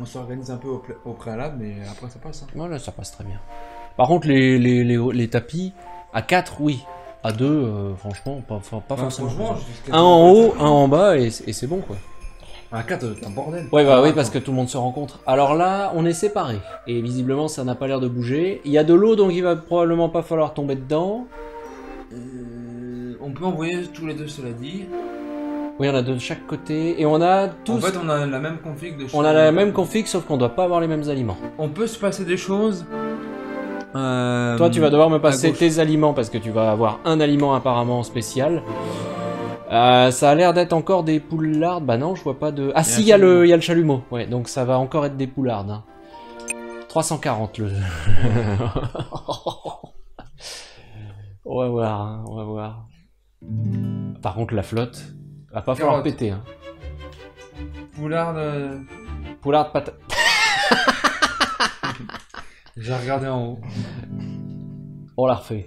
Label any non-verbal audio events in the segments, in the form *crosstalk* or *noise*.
On s'organise un peu au, préalable, mais après ça passe. hein. Voilà, ça passe très bien. Par contre, les, les, les, les tapis, à 4, oui. À 2, franchement, pas, Bah, forcément. franchement, Un en haut, un en bas, et, et c'est bon, quoi. Un 4, c'est un bordel. Ouais, bah Ah, oui, parce que tout le monde se rencontre. Alors là, on est séparés. Et visiblement, ça n'a pas l'air de bouger. Il y a de l'eau, donc il va probablement pas falloir tomber dedans. Euh, on peut envoyer tous les deux, cela dit. Oui, on a de chaque côté. Et on a tous. En fait, on a la même config de on a la même config, sauf qu'on doit pas avoir les mêmes aliments. On peut se passer des choses. Euh, Toi, tu vas devoir me passer tes aliments parce que tu vas avoir un aliment apparemment spécial. Euh, ça a l'air d'être encore des poulardes. Bah non, je vois pas de. Ah si, il y, a le- chalumeau. il y a le chalumeau. Ouais, donc ça va encore être des poulardes. hein. 340 le. *laughs* on va voir, hein, on va voir. Par contre, la flotte va pas falloir Carotte. péter. Hein. Poulard, euh, Poularde, patate. *laughs* j'ai regardé en haut. On la refait.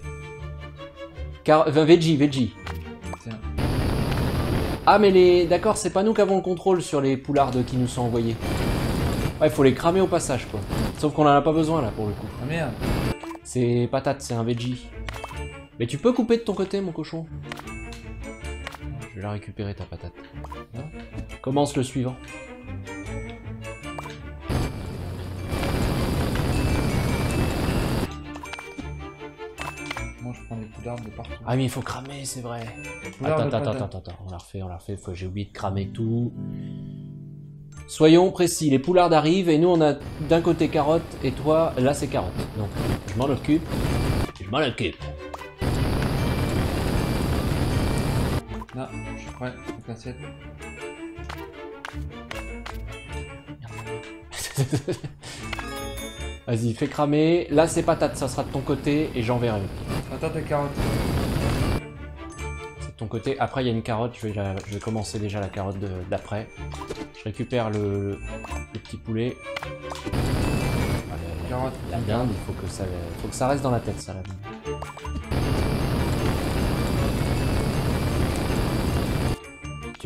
Car... Enfin, veggie, veggie. Tiens. Ah mais les... D'accord, c'est pas nous qui avons le contrôle sur les poulardes qui nous sont envoyés. Ouais, il faut les cramer au passage, quoi. Sauf qu'on en a pas besoin, là, pour le coup. Ah merde. C'est patate, c'est un veggie. Mais tu peux couper de ton côté, mon cochon vais la récupérer, ta patate. Commence le suivant. Moi, je prends des poulards de partout. Ah mais il faut cramer, c'est vrai. Attends, de attends, patate. attends, attends, on la refait, on la refait, faut- j'ai oublié de cramer tout. Soyons précis, les poulards arrivent et nous on a d'un côté carotte et toi, là c'est carotte. Donc je m'en occupe, je m'en occupe. Avec l'assiette. *laughs* Vas-y, fais cramer. Là c'est patate, ça sera de ton côté et j'enverrai. Patate et carotte. C'est de ton côté. Après il y a une carotte, je vais, la- je vais commencer déjà la carotte d'après. Je récupère le, le petit poulet. Carotte. La dinde, il faut que ça, faut que ça reste dans la tête, ça, la dinde.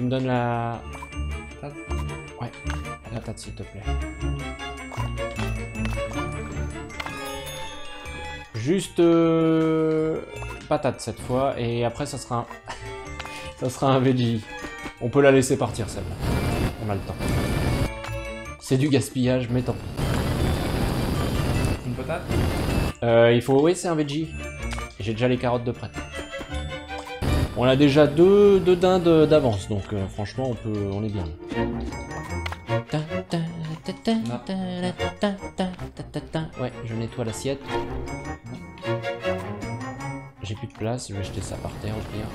Me donnes la... Patate. Ouais, la patate, s'il te plaît. Juste... euh, patate, cette fois, et après, ça sera un... *laughs* ça sera un veggie. On peut la laisser partir, celle-là. On a le temps. C'est du gaspillage, mais tant pis. Une patate? Euh, il faut... Oui, c'est un veggie. J'ai déjà les carottes de près. On a déjà deux, deux dindes d'avance, donc euh, franchement, on peut, on est bien. Ouais, je nettoie l'assiette. J'ai plus de place, je vais jeter ça par terre au pire.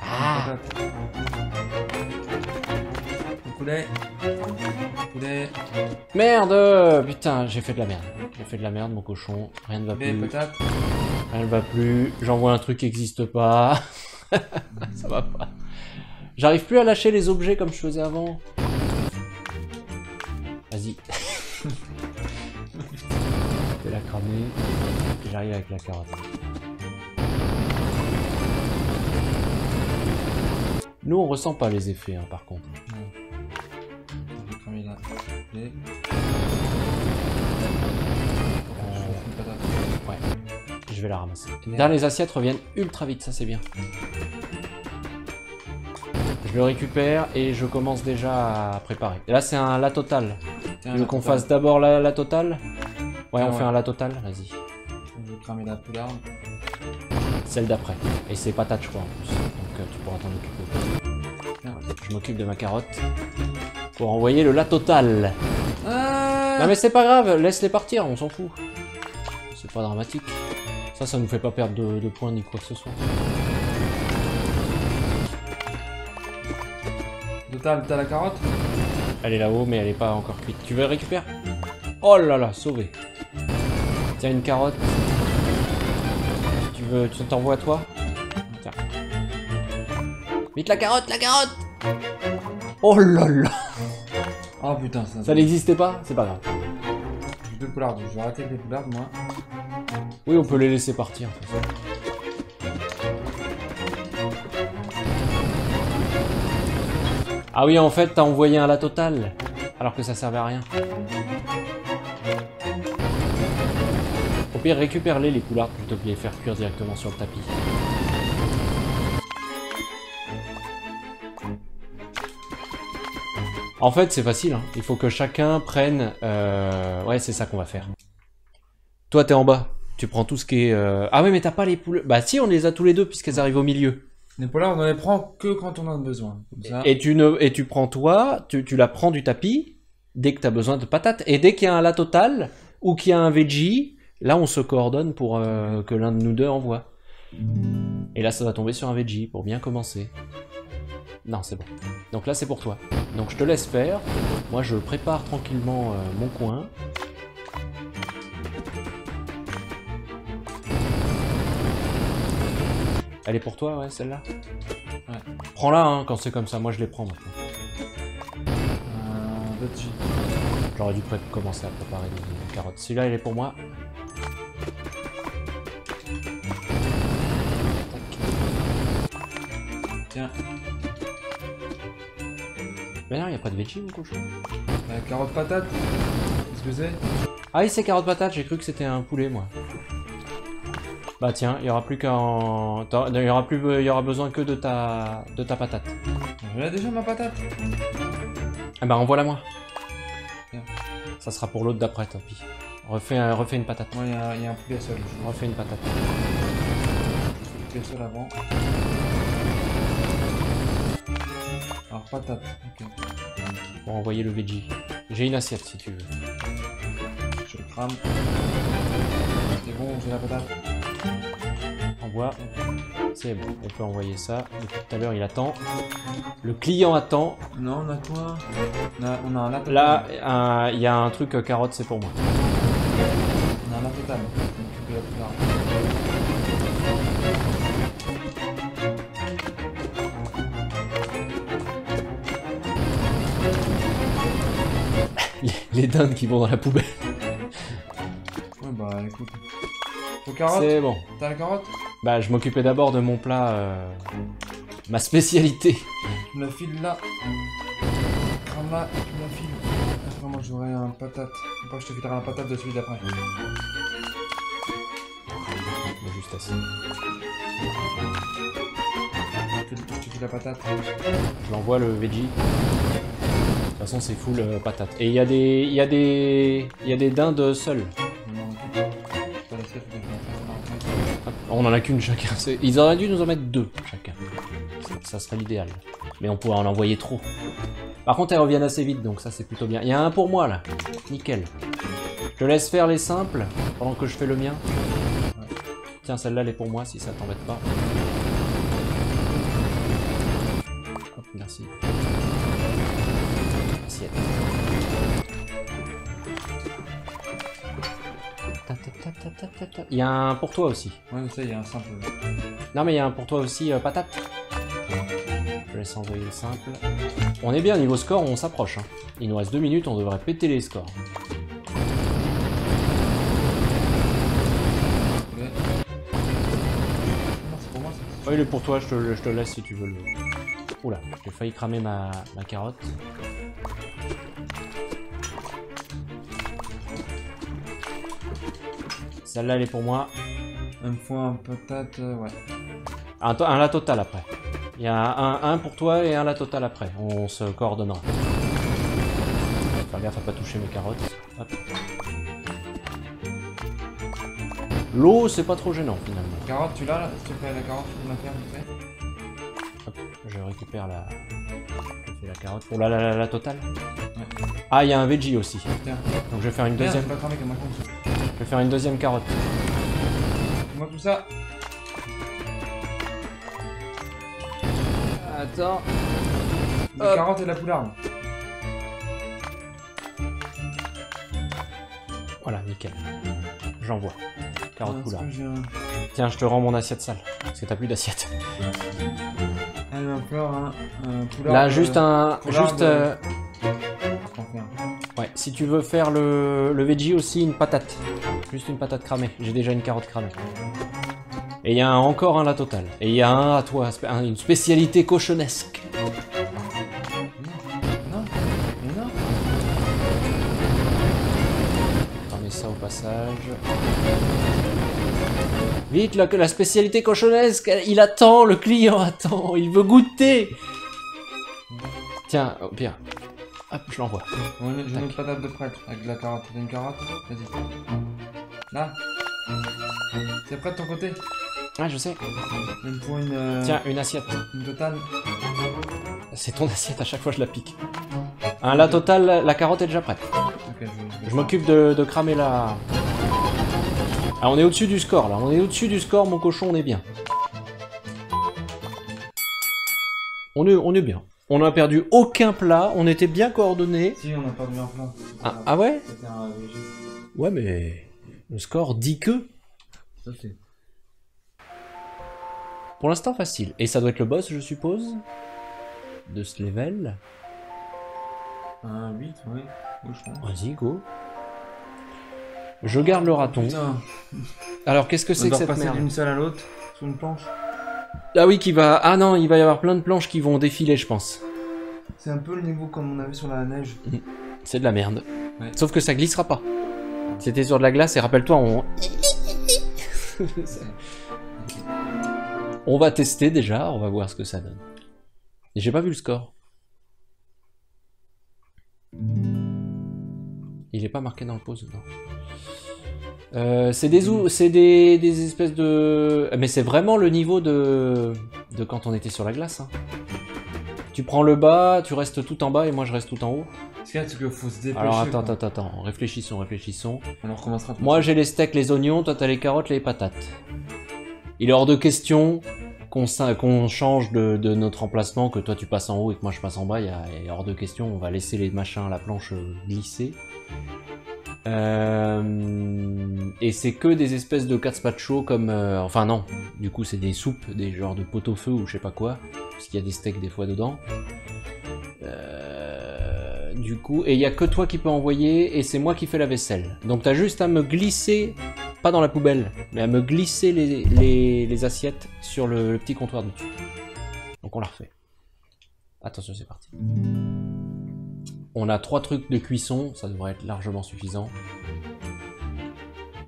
Ah poulet. Poulet. Merde Putain, j'ai fait de la merde. J'ai fait de la merde, mon cochon. Rien ne va plus. Rien ne va plus. J'envoie un truc qui n'existe pas. *laughs* Ça va pas. J'arrive plus à lâcher les objets comme je faisais avant. Vas-y. *laughs* je vais la cramer. J'arrive avec la carotte. Nous, on ressent pas les effets, hein, par contre. Euh, ouais. Je vais la ramasser. Les assiettes reviennent ultra vite, ça c'est bien. Je le récupère et je commence déjà à préparer. Et là, c'est un la totale. Tiens, Tu veux qu'on fasse d'abord la, la totale? Ouais, on fait un la totale, vas-y. Je vais cramer la poularde. Celle d'après. Et c'est patate, je crois, en plus. Donc euh, tu pourras t'en occuper. Tiens. Je m'occupe de ma carotte. Pour envoyer le la totale. Ah Non mais c'est pas grave, laisse-les partir, on s'en fout. C'est pas dramatique. Ça, ça nous fait pas perdre de, de points ni quoi que ce soit. Total, t'as la carotte? Elle est là-haut, mais elle est pas encore cuite. Tu veux la récupérer? Oh là là, sauvé. Tiens, une carotte. Tu veux, tu t'envoies à toi? Tiens. Vite la carotte, la carotte Oh là là Oh putain, ça. Ça n'existait pas C'est pas grave. J'ai deux poulardes. Je vais arrêter avec les poulardes, moi. Oui, on peut les laisser partir. Ah oui, en fait, t'as envoyé un la total, alors que ça servait à rien. Au pire, récupère-les, les coulards, plutôt que de les faire cuire directement sur le tapis. En fait, c'est facile. hein. Il faut que chacun prenne... euh, Ouais, c'est ça qu'on va faire. Toi, t'es en bas. Tu prends tout ce qui est... euh, Ah oui, mais t'as pas les poules... Bah si, on les a tous les deux, puisqu'elles arrivent au milieu. Les polars, on ne les prend que quand on en a besoin. Comme ça. Et tu, ne, et tu prends toi, tu, tu la prends du tapis dès que tu as besoin de patates. Et dès qu'il y a un la total ou qu'il y a un veggie, là on se coordonne pour euh, que l'un de nous deux envoie. Et là ça va tomber sur un veggie pour bien commencer. Non, c'est bon. Donc là c'est pour toi. Donc je te laisse faire. Moi je prépare tranquillement euh, mon coin. Elle est pour toi, ouais, celle-là? Ouais. Prends-la, hein, quand c'est comme ça. Moi je les prends maintenant. Euh. J'aurais dû commencer à préparer les carottes. Celui-là, il est pour moi. Tiens, Mais non, il n'y a pas de veggie, mon cochon. la carotte patate. Qu'est-ce que c'est Ah oui, c'est carotte patate. J'ai cru que c'était un poulet, moi. Bah tiens, il y aura plus qu'à en... t'as- Il y aura plus, il y aura besoin que de ta, de ta patate. J'ai déjà ma patate. Ah bah envoie-la moi. Bien. Ça sera pour l'autre d'après, tant pis. Refais, un- refais une patate. Moi, il y, a- il y a un poulet seul. Je Refais une patate. fais le poulet seul avant. Alors, patate. Ok. Pour envoyer le veggie. J'ai une assiette si tu veux. Je crame. C'est bon, j'ai la patate. Envoie. C'est bon, on peut envoyer ça. Depuis tout à l'heure, il attend. Le client attend. Non, on a quoi? On a, on a un la total. Là, il y a un truc euh, carotte, c'est pour moi. On a un la Les, dindes qui vont dans la poubelle. Ouais, bah écoute. C'est bon. T'as la carotte? Bah, je m'occupais d'abord de mon plat, euh, ma spécialité. Tu me la files là. Crame là, tu me la files. Après, moi j'aurai un patate. Que je te filerai un patate de celui d'après. Mais juste assez. Je te- je te file la patate. Je l'envoie le veggie. De toute façon, c'est full euh, patate. Et il y a des, il y a des, il y a des dindes seules. On en a qu'une chacun. Ils auraient dû nous en mettre deux chacun. Ça serait l'idéal. Mais on pourrait en envoyer trop. Par contre, elles reviennent assez vite, donc ça c'est plutôt bien. Il y a un pour moi là. Nickel. Je laisse faire les simples pendant que je fais le mien. Tiens, celle-là, elle est pour moi si ça t'embête pas. Hop, merci. Il y a un pour toi aussi. Ouais, ça, il y a un simple. Non mais il y a un pour toi aussi, euh, patate. Je laisse envoyer le simple. On est bien niveau score, on s'approche. hein. Il nous reste deux minutes, on devrait péter les scores. Oui, il est pour toi, je te, je te laisse si tu veux le... Oula, j'ai failli cramer ma, ma carotte. Celle-là, elle est pour moi. Un patate, euh, ouais. Un, la total après. Il y a un, un pour toi et un la total après. On se coordonnera. Faire gaffe à pas toucher mes carottes. Hop. L'eau, c'est pas trop gênant finalement. Carotte, tu l'as là S'il te plaît, la carotte, tu peux me la faire, vite Hop, je récupère la... Je fais la carotte pour la, la, la, la totale. Ah, il y a un veggie aussi. Donc je vais faire une Merde, deuxième, pas cramé un je vais faire une deuxième carotte. Moi tout ça. Attends. La Hop. carotte et la poularde. Voilà, nickel. J'envoie. Carotte Ah, poulard. est-ce que j'ai un- Tiens, je te rends mon assiette sale. Parce que t'as plus d'assiette. Falloir un, un. Là, euh, juste un... poulard Juste... euh, faire Ouais, si tu veux faire le, le veggie aussi, une patate. Juste une patate cramée. J'ai déjà une carotte cramée. Et il y a encore un la totale. Et il y a un à toi, une spécialité cochonnesque. Non, non. Ça au passage. Vite, là, que la spécialité cochonnesque, il attend, le client attend, il veut goûter. Tiens, oh, bien. Hop, je l'envoie. Je veux une patate de prêtre avec de la carotte. T'as une carotte? Vas-y. Là. C'est prêt de ton côté Ah, je sais. Même pour une, euh, Tiens, une assiette. une totale. C'est ton assiette, à chaque fois je la pique. Hein, la totale, la- la carotte est déjà prête. Ok, je, Je m'occupe de, de cramer la... Ah, on est au-dessus du score, là. On est au-dessus du score, mon cochon, on est bien. On est, on est bien. On n'a perdu aucun plat, on était bien coordonnés. Si, on a mis un plein. Ah, ah ouais? C'était un VG. Ouais, mais... Le score dit que... Ça, c'est. Pour l'instant, facile. Et ça doit être le boss, je suppose De ce level. Un 8, oui. Oui, je crois. Vas-y, go. Je garde le raton. Putain, Alors, qu'est-ce que c'est que cette passer merde d'une salle à l'autre sur une planche. Ah oui, qui va... Ah non, il va y avoir plein de planches qui vont défiler, je pense. C'est un peu le niveau comme on avait sur la neige. C'est de la merde. Ouais. Sauf que ça glissera pas. C'était sur de la glace et rappelle-toi, on... on va tester déjà, on va voir ce que ça donne. J'ai pas vu le score. Il est pas marqué dans le pause, non. Euh, c'est des, c'est des, des espèces de... Mais c'est vraiment le niveau de... de quand on était sur la glace. hein. Tu prends le bas, tu restes tout en bas et moi je reste tout en haut. Faut se dépêcher. Alors attends, quoi. attends, attends, réfléchissons, réfléchissons. On en recommencera tout de Moi j'ai les steaks, les oignons, toi t'as les carottes, les patates. Il est hors de question qu'on change de, de notre emplacement, que toi tu passes en haut et que moi je passe en bas, il est hors de question, on va laisser les machins, la planche euh, glisser. Euh, et c'est que des espèces de gazpacho comme... euh, enfin non, du coup c'est des soupes, des genres de pot-au-feu ou je sais pas quoi, parce qu'il y a des steaks des fois dedans. Du coup, et il y a que toi qui peux envoyer, et c'est moi qui fais la vaisselle. Donc t'as juste à me glisser, pas dans la poubelle, mais à me glisser les, assiettes sur le, petit comptoir dessus. Donc on la refait. Attention, c'est parti. On a trois trucs de cuisson, ça devrait être largement suffisant.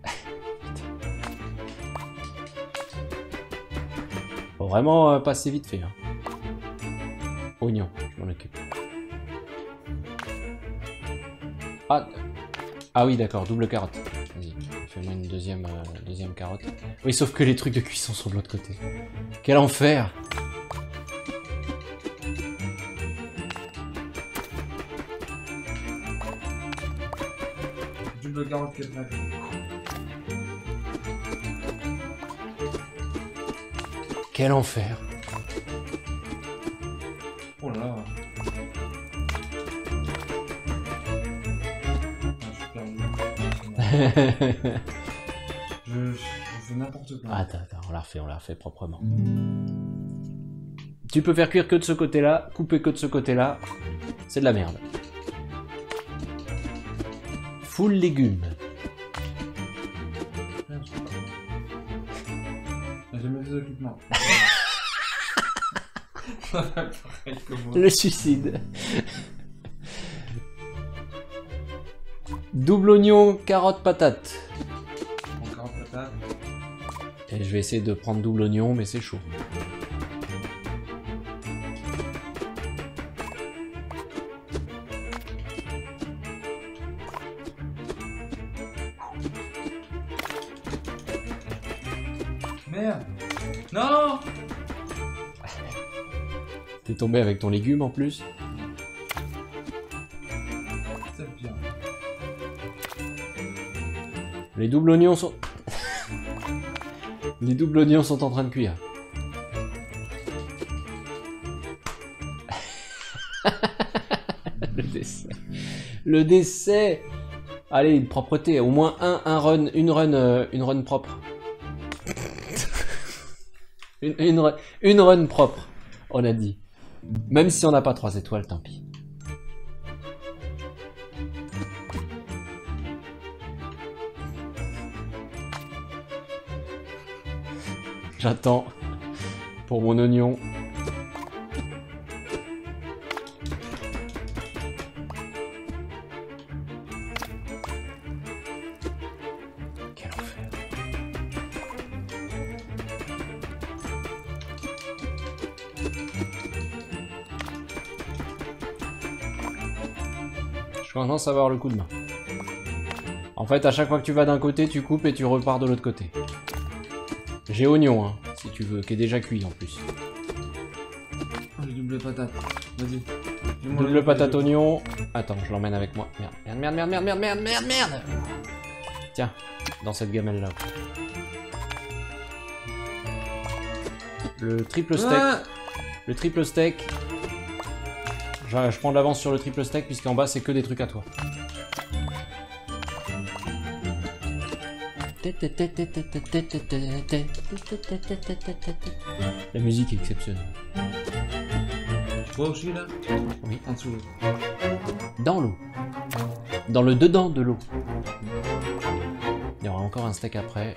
*laughs* Faut vraiment euh, passer vite fait. Hein. Oignon, je m'en occupe. Ah, ah oui, d'accord, double carotte. Vas-y, fais-moi une deuxième, euh, deuxième carotte. Oui, sauf que les trucs de cuisson sont de l'autre côté. Quel enfer Double carotte prête. Quel enfer je. Je, fais n'importe quoi. Attends, attends, on la refait, on la refait proprement. Tu peux faire cuire que de ce côté-là, couper que de ce côté-là. C'est de la merde. Full légumes. Merde, je sais pas. J'ai Double oignon, carotte, patate. Encore patate. Et je vais essayer de prendre double oignon, mais c'est chaud. Merde Non T'es tombé avec ton légume en plus Les doubles oignons sont... En train de cuire. *laughs* Le décès. Le décès Allez, une propreté, au moins un, un run, une run, euh, une run propre. une, une, une run propre, on a dit. Même si on n'a pas trois étoiles, tant pis. J'attends pour mon oignon. Quel enfer. Je commence à avoir le coup de main. En fait, à chaque fois que tu vas d'un côté, tu coupes et tu repars de l'autre côté. J'ai oignon, hein, si tu veux, qui est déjà cuit en plus. Oh, double patate. Vas-y. Double patate oignon. Attends, je l'emmène avec moi. Merde, merde, merde, merde, merde, merde, merde, merde. Tiens, dans cette gamelle là. Le triple ah. steak. Le triple steak. Je, je prends de l'avance sur le triple steak puisqu'en bas c'est que des trucs à toi. La musique est exceptionnelle. Tu vois où je suis là Oui. En dessous. Dans l'eau. Dans le dedans de l'eau. Il y aura encore un steak après.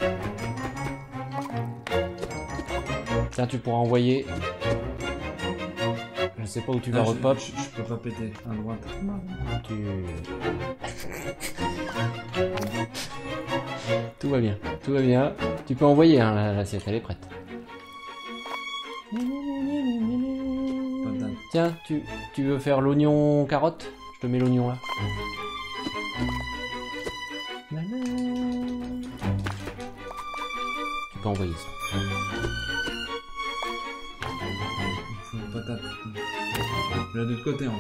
Tiens, tu pourras envoyer. Je sais pas où tu vas Ah, je- repop. Je, je peux pas péter. À droite. Tu... Tout va bien, tout va bien. Tu peux envoyer hein, la- l'assiette, elle est prête. Tiens, tu, tu veux faire l'oignon carotte? Je te mets l'oignon là. Tu peux envoyer ça. Il faut une patate. Je l'ai de l'autre côté en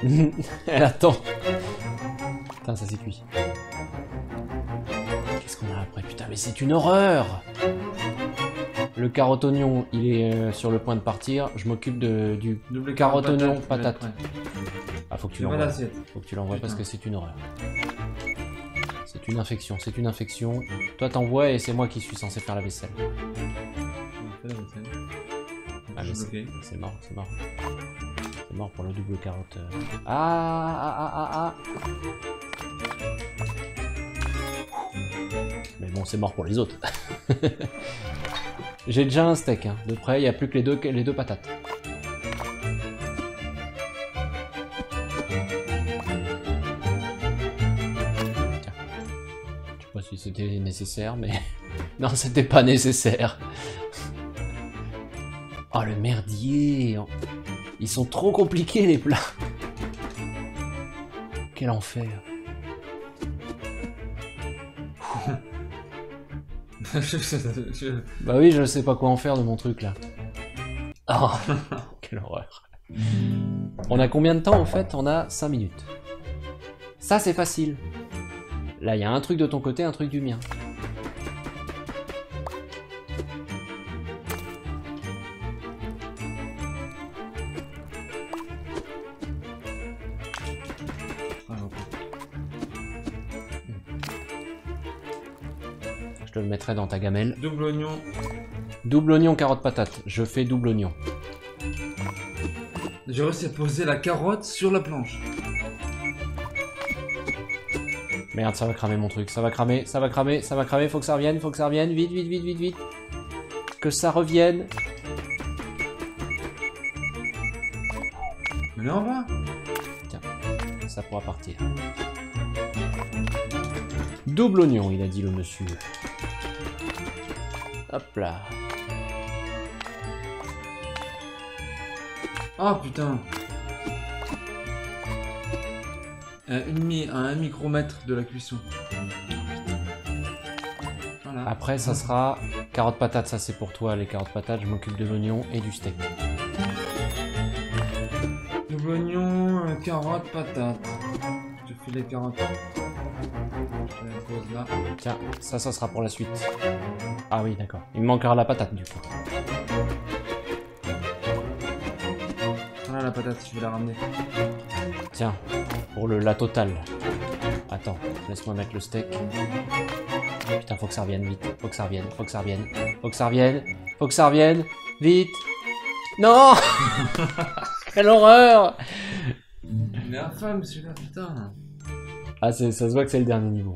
plus. *laughs* Elle attend. Putain, ça c'est cuit. C'est une horreur Le carotte oignon, il est euh, sur le point de partir. Je m'occupe de, du... Double Carotte, oignon, patate. Ah, faut que tu l'envoies. Faut que tu l'envoies parce que c'est une horreur. C'est une infection, c'est une infection. Toi t'envoies et c'est moi qui suis censé faire la vaisselle. Ah, mais c'est mort, c'est mort. C'est mort pour le double carotte. Ah, ah, ah, ah, ah. C'est mort pour les autres. *laughs* J'ai déjà un steak, hein. de près, il n'y a plus que les deux, les deux patates. Tiens. Je sais pas si c'était nécessaire, mais... *laughs* non, c'était pas nécessaire. *laughs* Oh, le merdier Ils sont trop compliqués, les plats Quel enfer Je- *laughs* Bah oui, je sais pas quoi en faire de mon truc, là. Oh, *laughs* quelle horreur. On a combien de temps, en fait? On a 5 minutes. Ça, c'est facile. Là, il y a un truc de ton côté, un truc du mien. Mettrai dans ta gamelle. Double oignon. Double oignon, carotte, patate. Je fais double oignon. J'ai réussi à poser la carotte sur la planche. Merde, ça va cramer mon truc. Ça va cramer, ça va cramer, ça va cramer. Faut que ça revienne, faut que ça revienne. Vite, vite, vite, vite, vite. Que ça revienne. Mais là, on va. Ça pourra partir. Double oignon, il a dit le monsieur. Hop là. Ah putain. Une à un micromètre de la cuisson. Voilà. Après, ça sera carotte patate. Ça, c'est pour toi, les carottes patates. Je m'occupe de l'oignon et du steak. Double oignon, euh, carotte, patate. Je fais les carottes. Je la pose là. Tiens, ça, ça sera pour la suite. Ah oui, d'accord. Il me manquera la patate, du coup. Voilà la patate, je vais la ramener. Tiens, pour le la totale. Attends, laisse-moi mettre le steak. Putain, faut que ça revienne vite. Faut que ça revienne, faut que ça revienne. Faut que ça revienne. Faut que ça revienne. Vite. Non *laughs* Quelle horreur Il est infâme celui-là, putain. Ah, ça se voit que c'est le dernier niveau.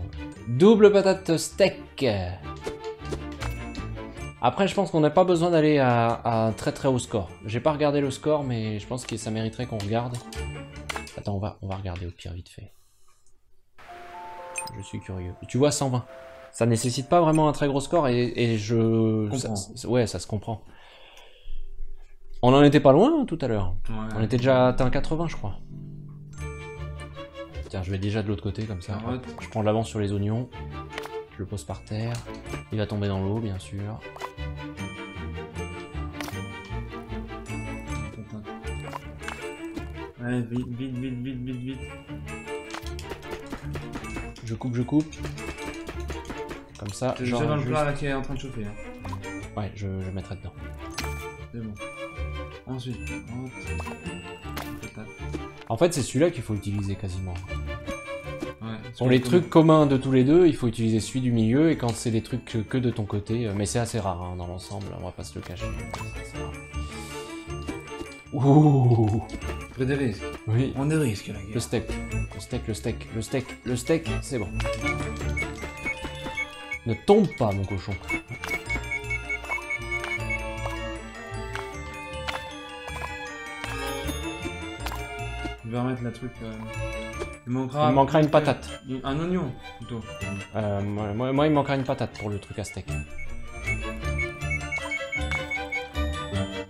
Double patate steak. Après, je pense qu'on n'a pas besoin d'aller à, à un très très haut score. J'ai pas regardé le score, mais je pense que ça mériterait qu'on regarde. Attends, on va, on va regarder au pire vite fait. Je suis curieux. Tu vois, 120. Ça nécessite pas vraiment un très gros score et, et je... Comprends. ça- ça- ouais, ça se comprend. On en était pas loin hein, tout à l'heure. Ouais. On était déjà atteint 80, je crois. Je vais déjà de l'autre côté comme ça. Carotte. Je prends de l'avance sur les oignons. Je le pose par terre. Il va tomber dans l'eau, bien sûr. Allez, vite, vite, vite, vite, vite, vite. Je coupe, je coupe. Comme ça, genre déjà dans le plat là qui est en train de chauffer. Hein. Ouais, je, je mettrai dedans. C'est bon. Ensuite, carotte. En fait, c'est celui-là qu'il faut utiliser quasiment. Ouais. Pour les trucs communs de tous les deux, il faut utiliser celui du milieu, et quand c'est des trucs que, que de ton côté, euh, mais c'est assez rare hein, dans l'ensemble, on va pas se le cacher. c'est assez rare. Ouh Près des risques. Oui, On est risque la le guerre. steak, le steak, le steak, le steak, le steak, c'est bon. Ne tombe pas, mon cochon. Vais remettre la truc. euh, Il manquera. Il me manquera une patate. Un oignon plutôt. Euh, moi, moi- moi, il manquera une patate pour le truc à steak.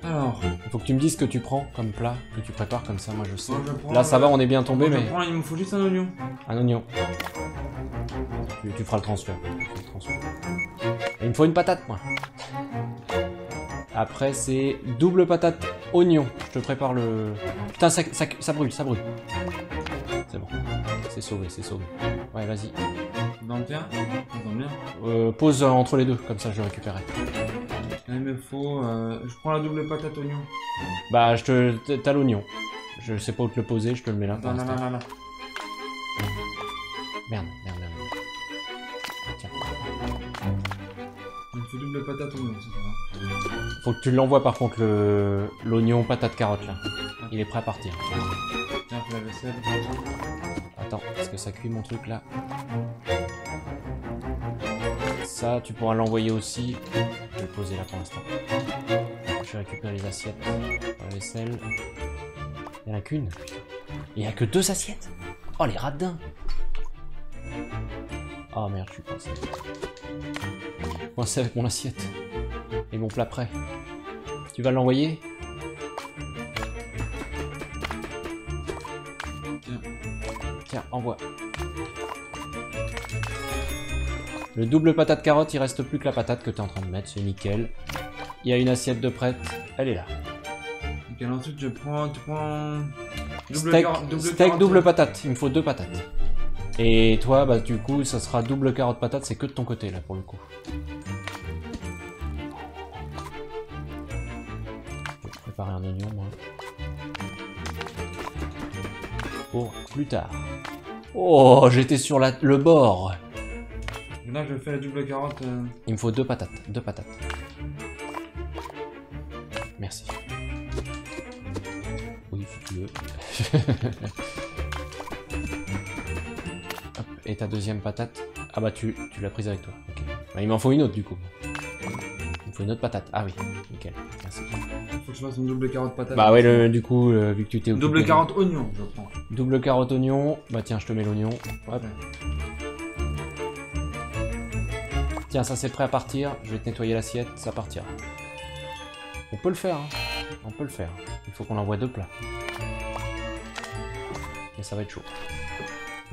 Alors. Il faut que tu me dises ce que tu prends comme plat, que tu prépares comme ça, moi je sais. moi, je prends, Là, ça va, on est bien tombé, mais prends, il me faut juste un oignon. un oignon. Tu, tu feras le transfert. tu feras le transfert. Et il me faut une patate, moi. Après, c'est double patate oignon. Je te prépare le. Putain, ça, ça, ça brûle, ça brûle. C'est bon. C'est sauvé, c'est sauvé. Ouais, vas-y. Dans le tien Attends bien. Euh, pose euh, entre les deux, comme ça je le récupérerai. Il me faut. euh, Je prends la double patate oignon. Bah, je te. T'as l'oignon. Je sais pas où te le poser, je te le mets là. l'instant. là, là. Merde, merde, merde. Double patate oignon, c'est ça. Faut que tu l'envoies par contre le l'oignon patate carotte là. Il est prêt à partir. Tiens, la vaisselle. Attends, est-ce que ça cuit mon truc là Ça, tu pourras l'envoyer aussi. Je vais le poser là pour l'instant. Je vais récupérer les assiettes. La vaisselle. Il y en a qu'une. Il y a que deux assiettes? Oh les radins. Oh merde, je suis coincé. Coincé avec mon assiette. Et mon plat prêt. Tu vas l'envoyer? Tiens. Tiens, envoie. Le double patate carotte, il reste plus que la patate que tu es en train de mettre, c'est nickel. Il y a une assiette de prête, elle est là. Ok, ensuite je prends. Tu prends. Double steak, double steak double patate, il me faut deux patates. Et toi, bah du coup, ça sera double carotte patate, c'est que de ton côté là pour le coup. Je vais préparer un oignon moi. Pour plus tard. Oh, j'étais sur la- le bord. Là, je fais la double carotte. euh, Il me faut deux patates, deux patates. Merci. Oui, si tu veux. *laughs* et ta deuxième patate Ah bah tu, tu l'as prise avec toi. Ok. Bah, il m'en faut une autre du coup. Il me faut une autre patate. Ah oui, nickel. Merci. Faut que je fasse une double carotte patate. Bah ouais, le- du coup, euh, vu que tu t'es occupé Double carotte oignon, je prends. Double carotte oignon. Bah tiens, je te mets l'oignon. Hop. Tiens, ça c'est prêt à partir. Je vais te nettoyer l'assiette, ça partira. On peut le faire, hein. On peut le faire. Il faut qu'on envoie deux plats. Mais ça va être chaud.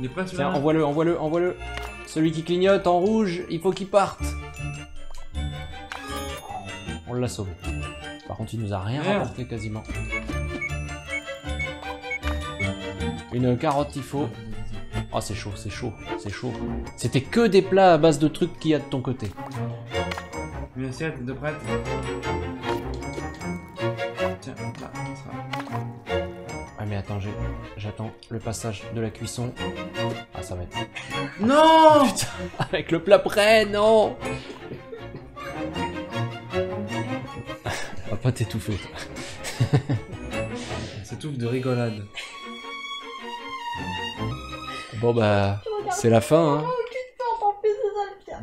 Il est Tiens, celui-là envoie-le, envoie-le, envoie-le. Celui qui clignote en rouge, il faut qu'il parte. On l'a sauvé. Par contre, il nous a rien Merde. rapporté quasiment. Une carotte, il faut. Oh, c'est chaud, c'est chaud, c'est chaud. C'était que des plats à base de trucs qu'il y a de ton côté. Une assiette de prête. Mais attends, j'attends le passage de la cuisson. Ah ça va être... Non *laughs* Avec le plat prêt, non *laughs* On va pas t'étouffer. toi. Ça touffe de rigolade. Bon bah, c'est la fin, hein. pire.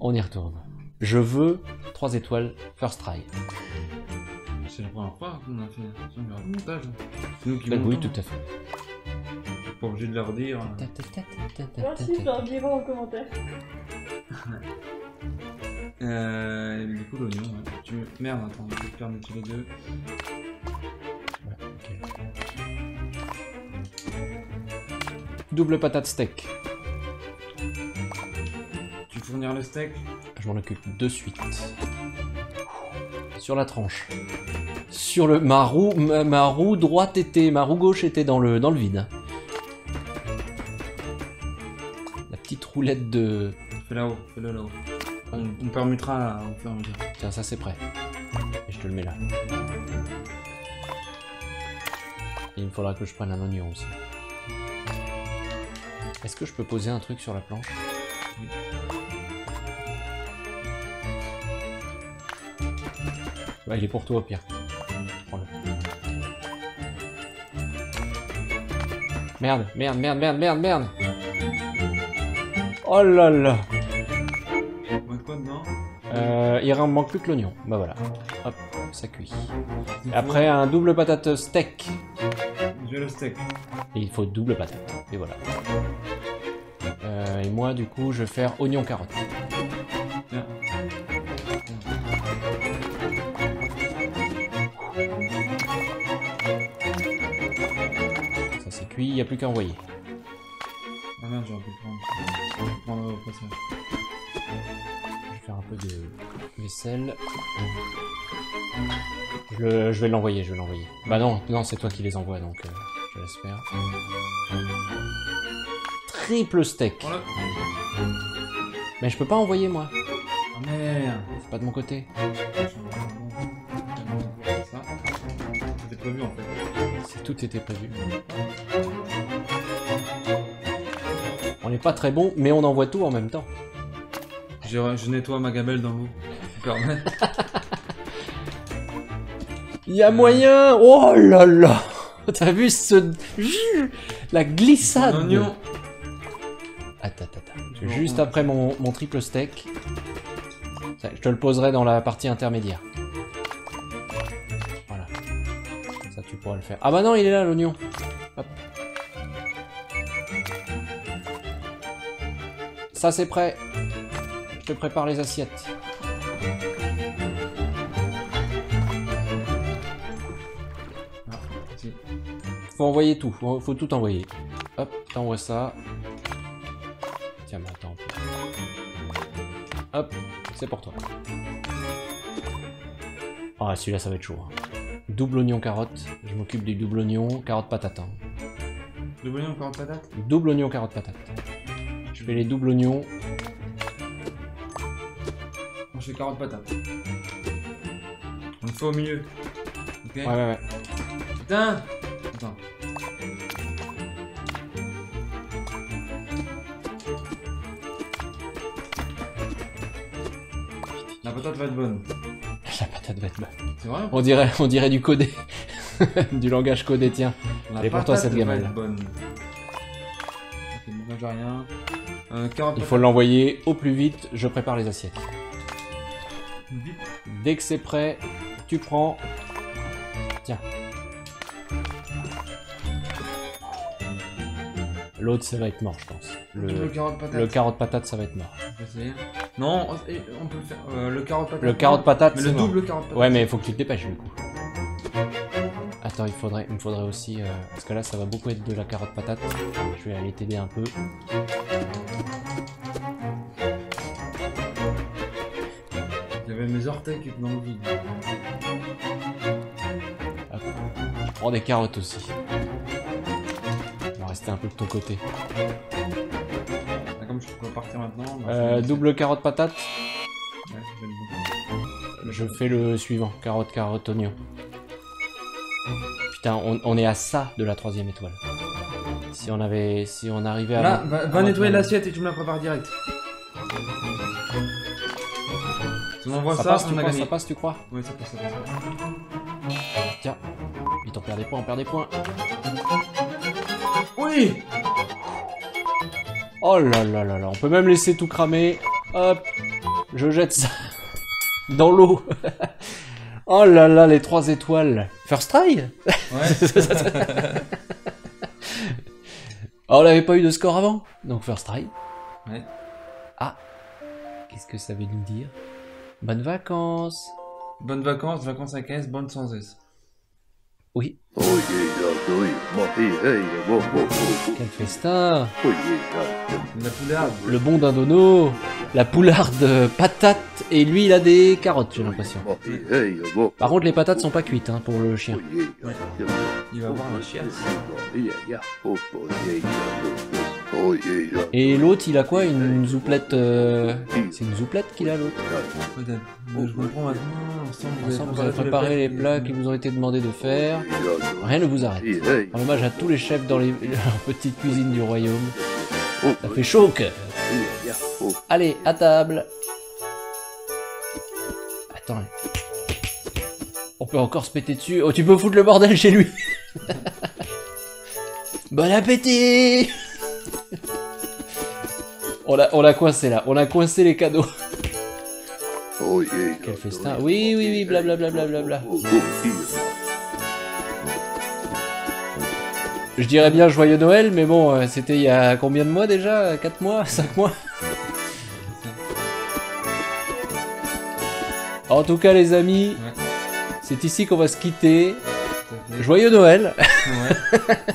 On y retourne. Je veux 3 étoiles first try. C'est la première fois qu'on a fait le montage. C'est nous qui Bah, oui, tout à fait. Pas obligé de leur dire. Merci, je leur dirai en commentaire. *laughs* Euh, du coup, l'oignon, ouais. Tu... Merde, attends, je vais te faire mettre les deux. Ouais. Double patate steak. Tu veux fournir le steak? Je m'en occupe de suite. Sur la tranche. Sur le... Ma roue, ma, ma roue droite était... Ma roue gauche était dans le, dans le vide. La petite roulette de... Fais là-haut, fais-le là-haut. On, on permutera. Tiens, ça c'est prêt. Et je te le mets là. Et il me faudra que je prenne un oignon aussi. Est-ce que je peux poser un truc sur la planche? Bah, il est pour toi au pire. Prends-le. Merde, merde, merde, merde, merde, merde Oh là là dedans euh, Il en manque plus que l'oignon. Bah voilà. Hop, ça cuit. Après, un double patate steak. J'ai le steak. Et il faut double patate. Et voilà. Euh, et moi, du coup, je vais faire oignon carotte. Il n'y a plus qu'à envoyer. Ah merde, j'aurais pu prendre. Je vais le prendre au passage. Je vais faire un peu de vaisselle. Je, vais l'envoyer, je vais l'envoyer. Bah non, non, c'est toi qui les envoies, donc euh, je laisse faire. Triple steak. Voilà. Mais je peux pas envoyer, moi. Ah merde. C'est pas de mon côté. Ça. C'était prévu en fait. Si tout était prévu. On n'est pas très bon, mais on envoie tout en même temps. Je, je nettoie ma gamelle dans l'eau. Il *laughs* y a moyen Oh là là *laughs* T'as vu ce... La glissade oignon. Attends, attends, attends. Juste après mon, mon triple steak. Ça, Je te le poserai dans la partie intermédiaire. Voilà. Ça, tu pourras le faire. Ah bah non, il est là, l'oignon. Ça, c'est prêt. Je te prépare les assiettes. Si. Faut envoyer tout, faut, faut tout envoyer. Hop, t'envoies ça. Tiens, mais attends. Hop, c'est pour toi. Ah, celui-là, ça va être chaud. hein. Double oignon carotte. Je m'occupe du double oignon carotte patate. hein. Double oignon, carotte patate? Double oignon carotte patate. Je fais les doubles oignons. Moi je fais carotte patate. On le fait au milieu. Ok Ouais, ouais, ouais. Putain Attends. La patate va être bonne. La patate va être bonne. C'est vrai On dirait, on dirait du codé. *laughs* du langage codé, tiens. La Elle est pour toi, patate cette va gamelle. être bonne. Ok, moi j'ai rien. Euh, Il faut l'envoyer au plus vite. Je prépare les assiettes. Vite. Dès que c'est prêt, tu prends. Tiens. L'autre, ça va être mort, je pense. Le, carotte patate. le carotte patate, ça va être mort. Non, on- peut le faire. Euh, le carotte patate. Le carotte patate, Mais le mort. double carotte patate. Ouais, mais il faut que tu te dépêches du coup. Attends, il faudrait, il me faudrait aussi. euh, parce que là, ça va beaucoup être de la carotte patate. Je vais aller t'aider un peu. Il qui dans le vide. Hop. Je prends des carottes aussi. On va rester un peu de ton côté. Ah, comme je peux partir maintenant. bah, Euh, double carotte patate. Ouais, je le. Je fais le suivant. Carotte, carotte, oignon. Putain, on, on est à ça de la troisième étoile. Si on avait, si on arrivait à. Là, va, va nettoyer l'assiette et tu me la prépares direct. Envoie Ça, ça, passe, tu a crois, gagné. ça passe, tu crois Oui, ça passe, ça passe. Tiens. Vite, on perd des points, on perd des points. Oui Oh là là là là, on peut même laisser tout cramer. Hop, je jette ça *laughs* dans l'eau. *laughs* oh là là, les trois étoiles. First try Ouais. *laughs* Oh, on n'avait pas eu de score avant, donc first try. ouais. Ah, qu'est-ce que ça veut nous dire? Bonnes vacances. Bonnes vacances, vacances avec S, bonnes sans S. Oui, Quel festin La poularde. Le bon dindono, la poularde patate, et lui il a des carottes j'ai l'impression. Par contre les patates sont pas cuites hein, pour le chien. Il va voir la chiasse. Et l'autre il a quoi Une zouplette... euh, C'est une zouplette qu'il a l'autre? Peut-être. Je comprends maintenant. Ensemble, vous avez Ensemble, vous avez préparé les plats qui vous ont été demandés de faire. Rien ne vous arrête. En hommage à tous les chefs dans les *laughs* petites cuisines du royaume. Ça fait chaud au cœur. Allez, à table. Attends. On peut encore se péter dessus. Oh, tu peux foutre le bordel chez lui. *laughs* bon appétit on l'a, on l'a coincé là. On a coincé les cadeaux. Quel festin. Oui, oui, oui, blablabla. Bla, bla, bla, bla. Je dirais bien joyeux Noël, mais bon, euh, c'était il y a combien de mois déjà? 4 mois? *laughs* 5 mois? En tout cas, les amis, Ouais. c'est ici qu'on va se quitter. Joyeux Noël, *laughs* Ouais.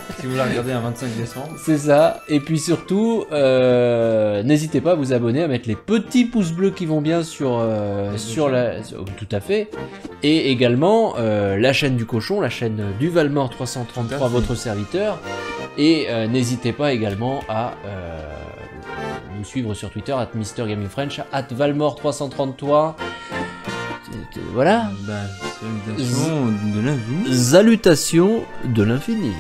*laughs* si vous la regardez un 25 décembre. c'est ça. Et puis surtout, euh, n'hésitez pas à vous abonner, à mettre les petits pouces bleus qui vont bien sur, euh, sur la... sur- Tout à fait. Et également euh, la chaîne du cochon, la chaîne du Valmort 333, Tout à fait. votre serviteur. Et euh, n'hésitez pas également à euh, nous suivre sur Twitter, at MrGamingFrench, at Valmort333. Voilà. Bah, salutations de l'invini. Salutations de l'infini.